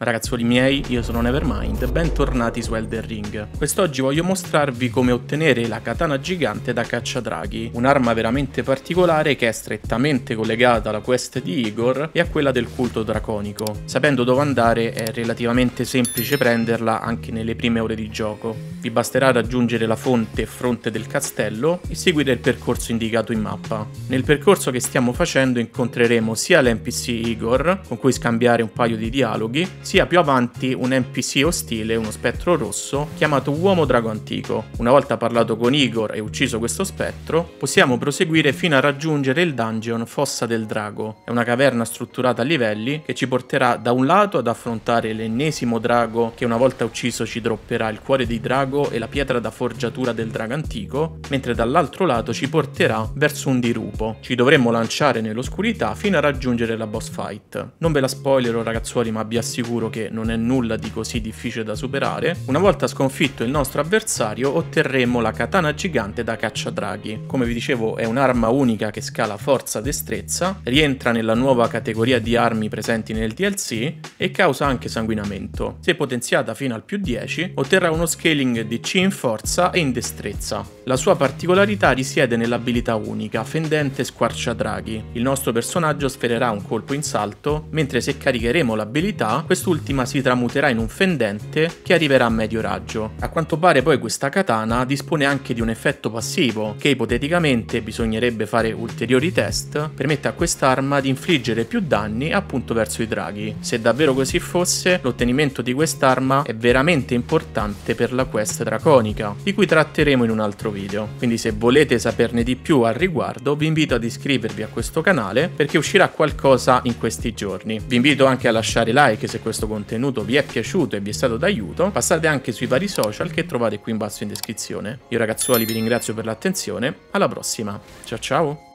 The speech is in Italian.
Ragazzuoli miei, io sono Nevermind, bentornati su Elden Ring. Quest'oggi voglio mostrarvi come ottenere la katana gigante da cacciadraghi, un'arma veramente particolare che è strettamente collegata alla quest di Igor e a quella del culto draconico. Sapendo dove andare è relativamente semplice prenderla anche nelle prime ore di gioco. Vi basterà raggiungere la fonte fronte del castello e seguire il percorso indicato in mappa. Nel percorso che stiamo facendo incontreremo sia l'NPC Igor, con cui scambiare un paio di dialoghi, sia più avanti un NPC ostile, uno spettro rosso, chiamato Uomo Drago Antico. Una volta parlato con Igor e ucciso questo spettro, possiamo proseguire fino a raggiungere il dungeon Fossa del Drago. È una caverna strutturata a livelli che ci porterà da un lato ad affrontare l'ennesimo drago che una volta ucciso ci dropperà il cuore di drago e la pietra da forgiatura del drago antico, mentre dall'altro lato ci porterà verso un dirupo. Ci dovremmo lanciare nell'oscurità fino a raggiungere la boss fight. Non ve la spoilerò ragazzuoli ma vi assicuro sicuro che non è nulla di così difficile da superare, una volta sconfitto il nostro avversario otterremo la katana gigante da cacciadraghi. Come vi dicevo è un'arma unica che scala forza destrezza, rientra nella nuova categoria di armi presenti nel DLC e causa anche sanguinamento. Se potenziata fino al più 10 otterrà uno scaling di C in forza e in destrezza. La sua particolarità risiede nell'abilità unica, fendente squarciadraghi. Il nostro personaggio sfererà un colpo in salto, mentre se caricheremo l'abilità, quest'ultima si tramuterà in un fendente che arriverà a medio raggio. A quanto pare poi questa katana dispone anche di un effetto passivo che ipoteticamente bisognerebbe fare ulteriori test permette a quest'arma di infliggere più danni appunto verso i draghi. Se davvero così fosse, l'ottenimento di quest'arma è veramente importante per la quest draconica, di cui tratteremo in un altro video. Quindi se volete saperne di più al riguardo, vi invito ad iscrivervi a questo canale perché uscirà qualcosa in questi giorni. Vi invito anche a lasciare like se questo contenuto vi è piaciuto e vi è stato d'aiuto, passate anche sui vari social che trovate qui in basso in descrizione. Io ragazzuoli vi ringrazio per l'attenzione, alla prossima, ciao ciao!